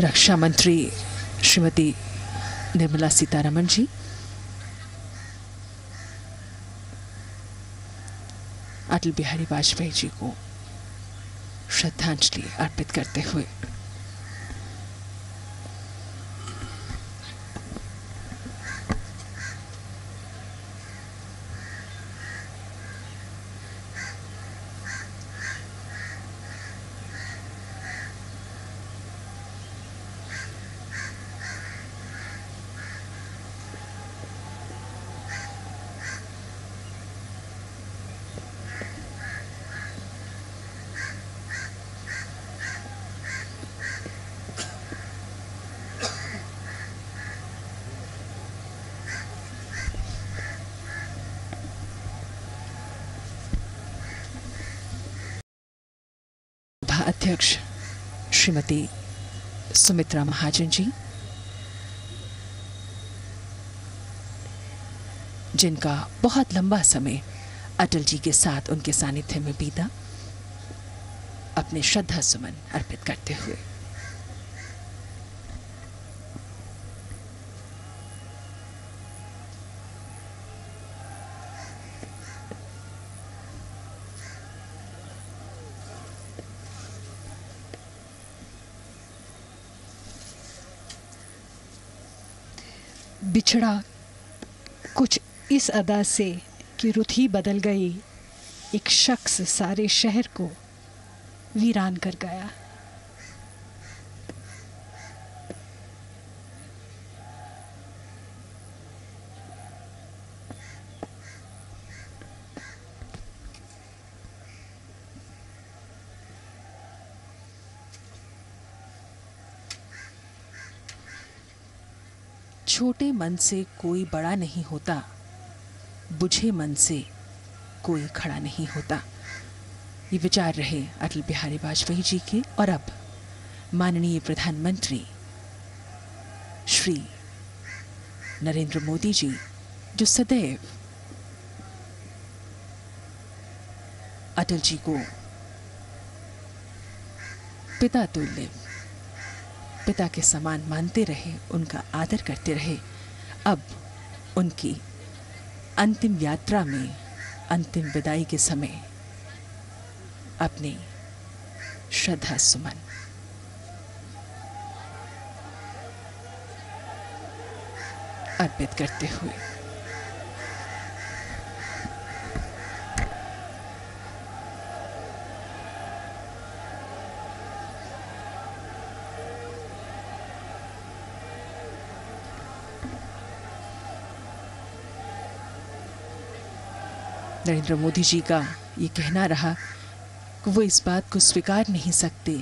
रक्षा मंत्री श्रीमती निर्मला सीतारमण जी। अटल बिहारी वाजपेयी जी को श्रद्धांजलि अर्पित करते हुए सभा अध्यक्ष श्रीमती सुमित्रा महाजन जी, जिनका बहुत लंबा समय अटल जी के साथ उनके सानिध्य में बीता, अपने श्रद्धा सुमन अर्पित करते हुए। बिछड़ा कुछ इस अदा से कि रुत ही बदल गई, एक शख्स सारे शहर को वीरान कर गया। छोटे मन से कोई बड़ा नहीं होता। बुझे मन से कोई खड़ा नहीं होता। ये विचार रहे अटल बिहारी वाजपेयी जी के। और अब माननीय प्रधानमंत्री श्री नरेंद्र मोदी जी, जो सदैव अटल जी को पिता तुल्य, पिता के समान मानते रहे, उनका आदर करते रहे। अब उनकी अंतिम यात्रा में अंतिम विदाई के समय अपनी श्रद्धा सुमन। अर्पित करते हुए नरेंद्र मोदी जी का ये कहना रहा कि वो इस बात को स्वीकार नहीं सकते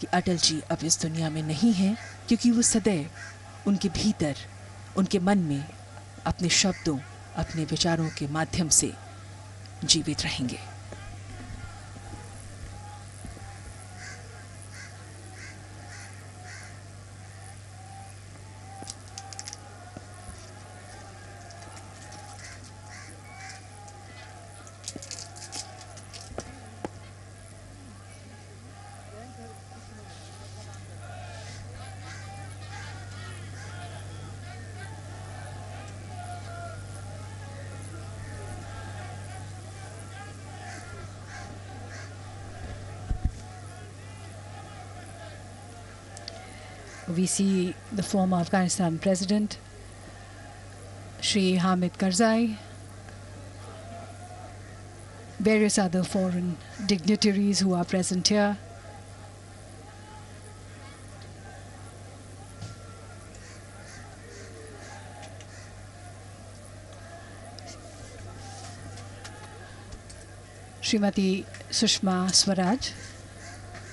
कि अटल जी अब इस दुनिया में नहीं हैं, क्योंकि वो सदैव उनके भीतर, उनके मन में अपने शब्दों, अपने विचारों के माध्यम से जीवित रहेंगे। We see the former Afghanistan president, Shri Hamid Karzai, various other foreign dignitaries who are present here. Srimati Sushma Swaraj,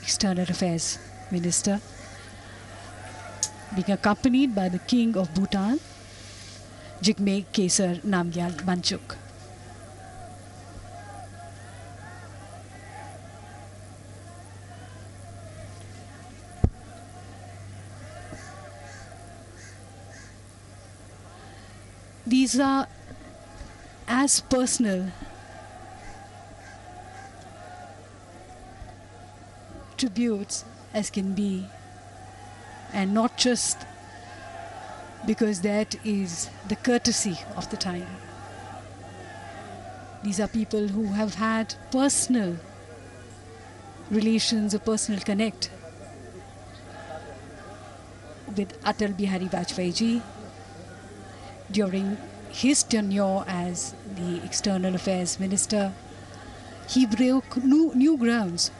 External Affairs Minister, being accompanied by the King of Bhutan, Jigme Kesar Namgyal Banchuk. These are as personal tributes as can be, and not just because that is the courtesy of the time. These are people who have had personal relations, a personal connect with Atal Bihari Vajpayee during his tenure as the External Affairs Minister. He broke new, new grounds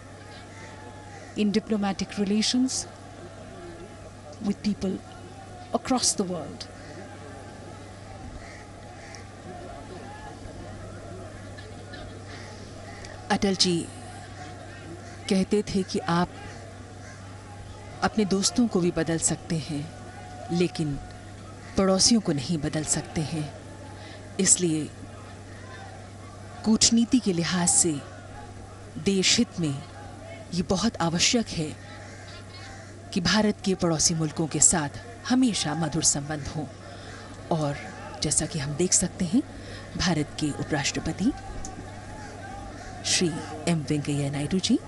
in diplomatic relations with people across the world. Atal ji कहते थे कि आप अपने दोस्तों को भी बदल सकते हैं, लेकिन पड़ोसियों को नहीं बदल सकते हैं इसलिए कूटनीति के लिहाज से देश हित में ये बहुत आवश्यक है कि भारत के पड़ोसी मुल्कों के साथ हमेशा मधुर संबंध हों। और जैसा कि हम देख सकते हैं, भारत के उपराष्ट्रपति श्री एम वेंकैया नायडू जी,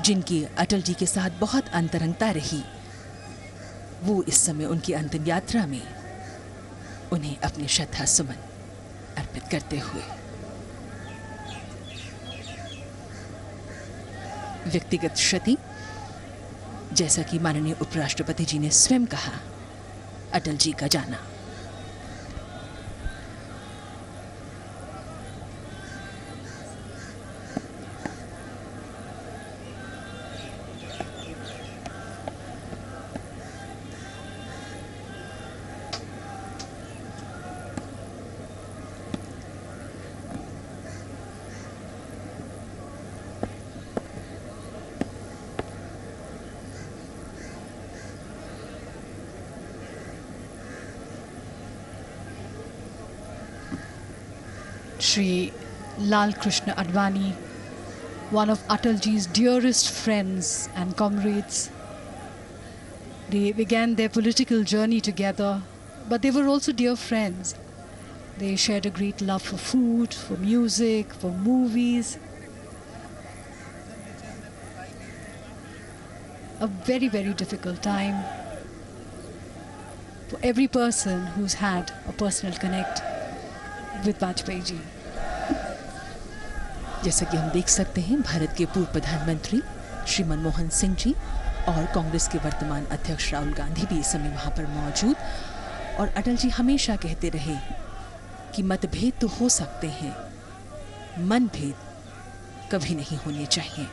जिनकी अटल जी के साथ बहुत अंतरंगता रही, वो इस समय उनकी अंतिम यात्रा में उन्हें अपने श्रद्धा सुमन अर्पित करते हुए। व्यक्तिगत क्षति जैसा कि माननीय उपराष्ट्रपति जी ने स्वयं कहा अटल जी का जाना। Sri Lal Krishna Advani, one of Atalji's dearest friends and comrades. They began their political journey together, but they were also dear friends. They shared a great love for food, for music, for movies. A very, very difficult time for every person who's had a personal connect with Vajpayee. जैसा कि हम देख सकते हैं, भारत के पूर्व प्रधानमंत्री श्री मनमोहन सिंह जी और कांग्रेस के वर्तमान अध्यक्ष राहुल गांधी भी इस समय वहाँ पर मौजूद। और अटल जी हमेशा कहते रहे कि मतभेद तो हो सकते हैं, मनभेद कभी नहीं होने चाहिए।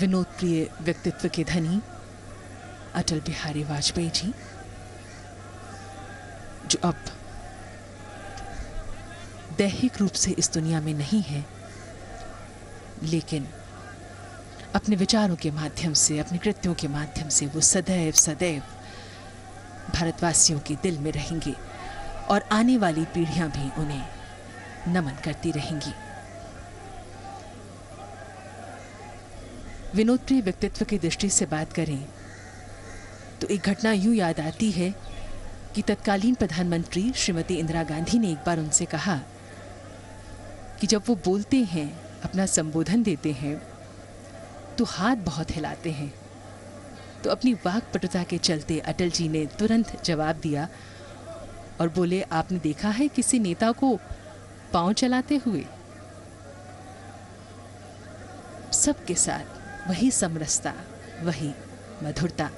विनोद प्रिय व्यक्तित्व के धनी, अटल बिहारी वाजपेयी जी, जो अब दैहिक रूप से इस दुनिया में नहीं है, लेकिन अपने विचारों के माध्यम से, अपने कृत्यों के माध्यम से वो सदैव सदैव भारतवासियों के दिल में रहेंगे और आने वाली पीढ़ियाँ भी उन्हें नमन करती रहेंगी। विनोद प्रिय व्यक्तित्व की दृष्टि से बात करें तो एक घटना यूँ याद आती है कि तत्कालीन प्रधानमंत्री श्रीमती इंदिरा गांधी ने एक बार उनसे कहा कि जब वो बोलते हैं, अपना संबोधन देते हैं तो हाथ बहुत हिलाते हैं। तो अपनी वाकपटुता के चलते अटल जी ने तुरंत जवाब दिया और बोले, आपने देखा है किसी नेता को पाँव चलाते हुए? सबके साथ। वही समरसता, वही मधुरता,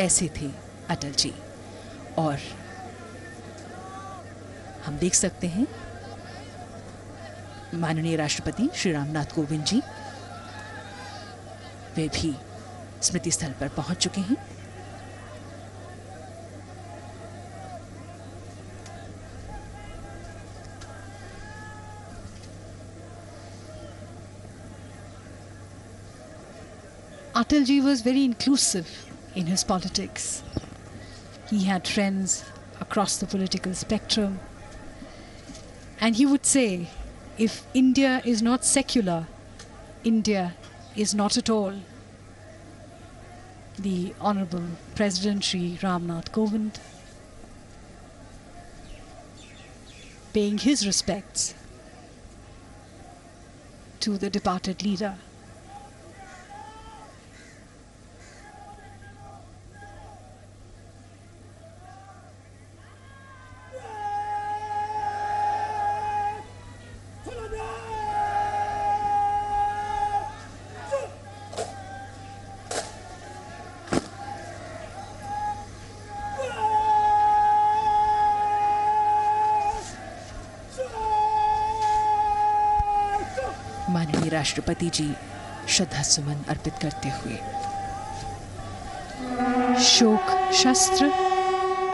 ऐसे थे अटल जी और हम देख सकते हैं, माननीय राष्ट्रपति श्री रामनाथ कोविंद जी, वे भी स्मृति स्थल पर पहुँच चुके हैं। Atalji was very inclusive in his politics. He had friends across the political spectrum. And he would say, if India is not secular, India is not at all. The Honorable President Sri Ramnath Kovind paying his respects to the departed leader. राष्ट्रपति जी श्रद्धा सुमन अर्पित करते हुए। शोक शस्त्र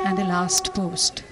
and the last post